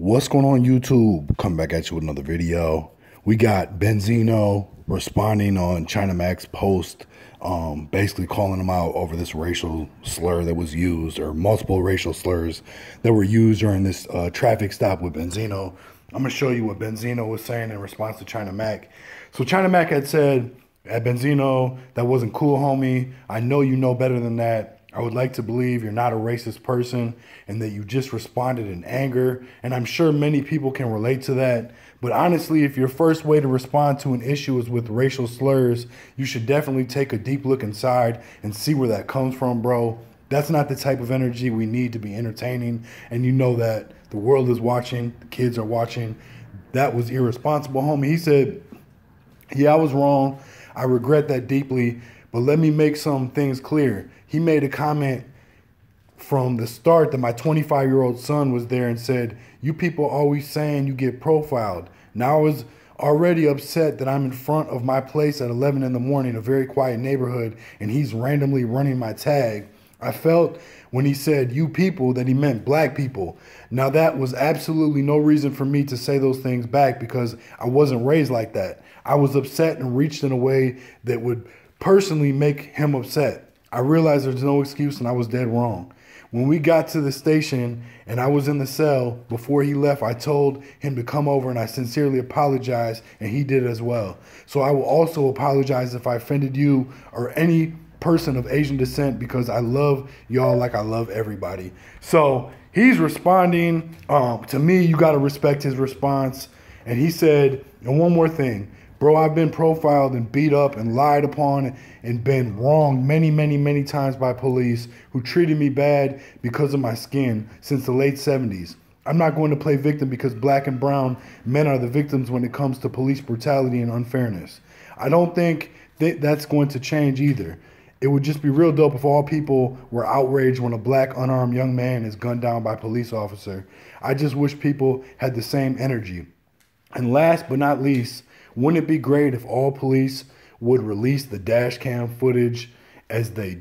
What's going on YouTube? Come back at you with another video. We got Benzino responding on China Mac's post, um, basically calling him out over this racial slur that was used, or multiple racial slurs that were used during this uh, traffic stop with Benzino. I'm gonna show you what Benzino was saying in response to China Mac. So China Mac had said at Benzino, that wasn't cool, homie. I know you know better than that. I would like to believe you're not a racist person and that you just responded in anger. And I'm sure many people can relate to that. But honestly, if your first way to respond to an issue is with racial slurs, you should definitely take a deep look inside and see where that comes from, bro. That's not the type of energy we need to be entertaining. And you know that the world is watching, the kids are watching. That was irresponsible, homie. He said, Yeah, I was wrong. I regret that deeply. But let me make some things clear. He made a comment from the start that my 25 year old son was there and said, You people always saying you get profiled. Now I was already upset that I'm in front of my place at 11 in the morning, a very quiet neighborhood, and he's randomly running my tag. I felt when he said you people that he meant black people. Now that was absolutely no reason for me to say those things back because I wasn't raised like that. I was upset and reached in a way that would personally make him upset. I realized there's no excuse and I was dead wrong. When we got to the station and I was in the cell, before he left, I told him to come over and I sincerely apologized, and he did as well. So I will also apologize if I offended you or any person of Asian descent because I love y'all like I love everybody. So he's responding. Um, to me, you got to respect his response. And he said, and one more thing Bro, I've been profiled and beat up and lied upon and been wronged many, many, many times by police who treated me bad because of my skin since the late 70s. I'm not going to play victim because black and brown men are the victims when it comes to police brutality and unfairness. I don't think that that's going to change either. It would just be real dope if all people were outraged when a black unarmed young man is gunned down by a police officer. I just wish people had the same energy. And last but not least, wouldn't it be great if all police would release the dash cam footage as they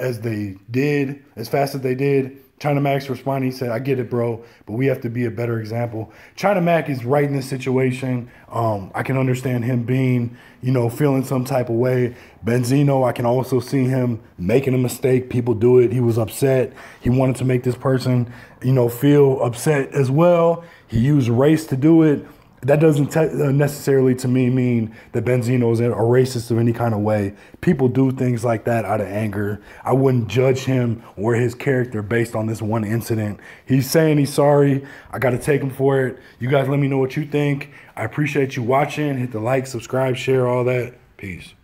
as they did, as fast as they did? China Mac's responding, he said, I get it, bro, but we have to be a better example. China Mac is right in this situation. Um, I can understand him being, you know, feeling some type of way. Benzino, I can also see him making a mistake. People do it. He was upset. He wanted to make this person, you know, feel upset as well. He used race to do it that doesn't uh, necessarily to me mean that Benzino is a racist of any kind of way. People do things like that out of anger. I wouldn't judge him or his character based on this one incident. He's saying he's sorry. I got to take him for it. You guys let me know what you think. I appreciate you watching. Hit the like, subscribe, share, all that. Peace.